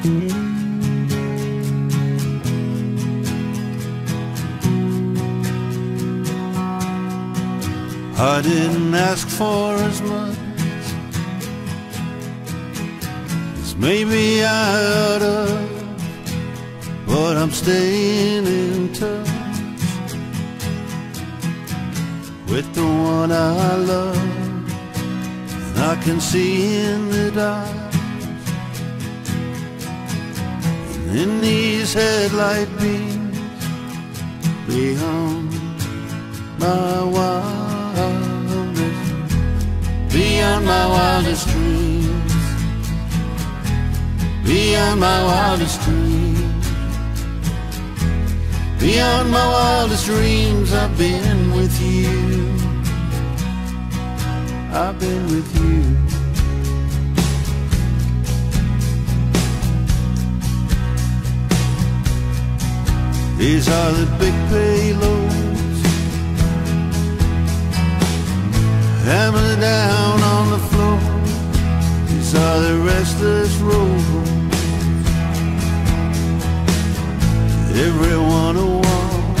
I didn't ask for as much as maybe I oughta, but I'm staying in touch with the one I love, and I can see in the dark. In these headlight beams beyond my wildest, beyond my wildest dreams, beyond my wildest dreams, beyond my wildest dreams. I've been with you. I've been with you. These are the big payloads. Hammer down on the floor. These are the restless roads Everyone a walk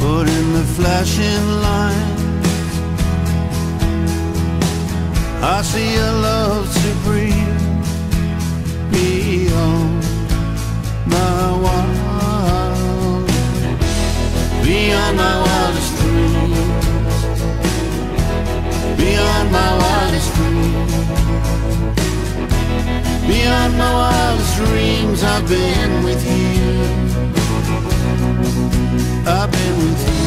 Put in the flashing lines I see a love supreme Beyond my wildest dreams. Beyond my wildest dreams. Beyond my wildest dreams I've been with you. I've been with you.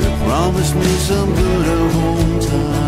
They promised me some good at home time